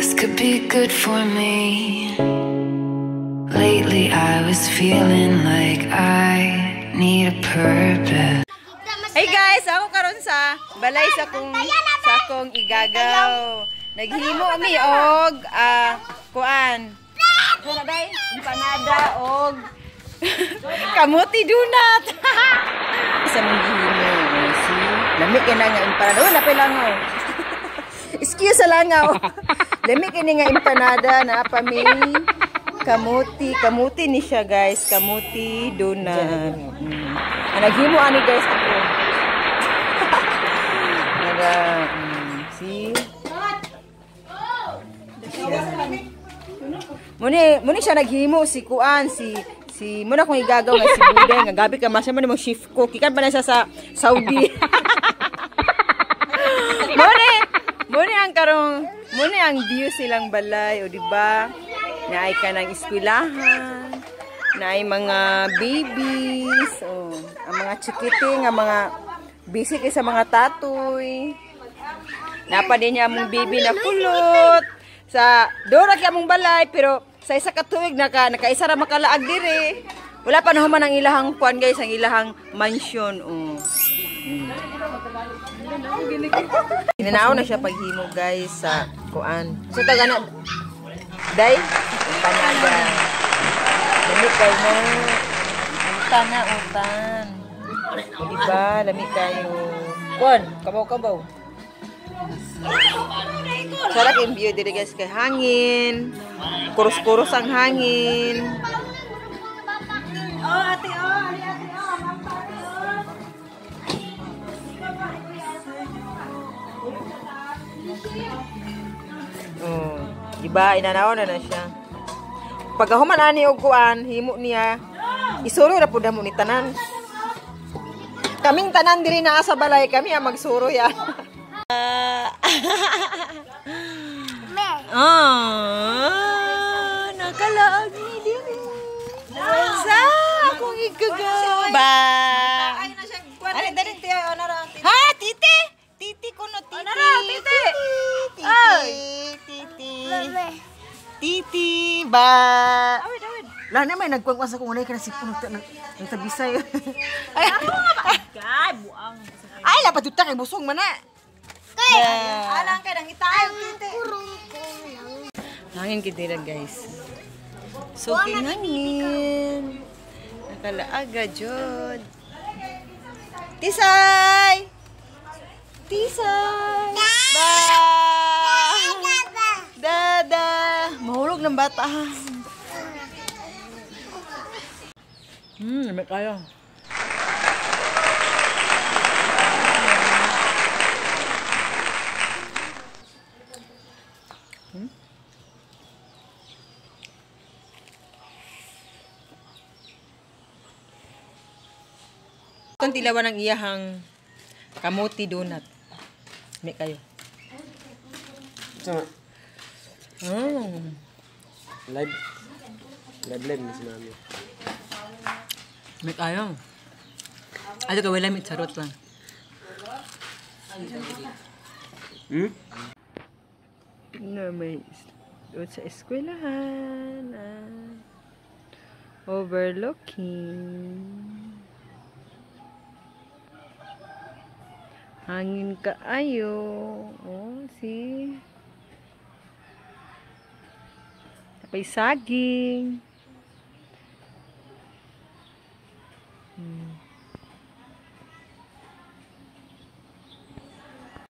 This could be good for me. Lately, I was feeling like I need a purpose. Hey guys, ako karon sa balay sa kong sa kong igagaw. Naghimo mi og ah kuan. Wala day, empanada og kamuti donut. Isa mong gihimo. Si, lami kay na nga empanada. Wala pa langaw. Excuse sa langaw. Lami kini nga empanada na pa kamuti. Kamuti ni siya guys. Kamuti donut. Mm. Ah, naghimo ani guys ako. Naga, mm, see? Muni, muni siya naghimo si Kuan, si si muna kong igagaw nga si Bude nga gabi ka masya man mo shift ko kikan pa na siya sa Saudi. muni, muni ang karong muni ang view silang balay o di ba? Naay ka ng eskwelahan. Naay mga babies, oh, ang mga chikiting, ang mga busy sa mga tatoy. Napa din niya among baby na kulot. Sa dora kay among balay pero sa isa ka tuig naka nakaisa ra makalaag dire. Wala pa na human ang ilahang kuan guys, ang ilahang mansion. Oh. Mm. Inanaw na siya paghimo guys sa kuan. So taga na Day, panaga. Dali kayo na. Utan na, utan. O diba, lami kayo. Kuan, kabaw-kabaw. Sarap yung view dito guys kay hangin. Kurus-kurus ang hangin. Oh, ate, oh, ate, oh, mampati, oh. Oh, diba, inanaw na na siya. Pag human ani og kuan, himo niya. Isuro ra pud mo ni tanan. Kaming tanan diri na sa balay kami ang magsuro yan. Ah, nakalaag ni diri. Sa akong igagaw. Ba. Ay, na siya. Kuwan, dali, dali, tiyo, ano ra, ate. Ha, titi. Titi kuno titi. Ano ra, titi? Titi. Ay. Titi. Titi ba. Awid, awid. Lah na may nagkuwang sa kung unay ka na si puno ta ng ng tabisay. Ay, Kay, buang. ay lapat tutak kay busong man na. Kay. Alang kay, nang itayo, titi. Hangin kitira guys. So hangin. Nakalaaga jud. Tisay. Tisay. Mahulog ng bata. Hmm, may kaya. Kung tilawan ng iyahang kamuti donut. May kayo. Sama. Mm. Live. Live live ni si mami. May kayo. Ato ka wala may charot lang. Hmm? Na may doon sa eskwelahan. Ah. Overlooking. Hangin ka ayo. Oh, see? May saging.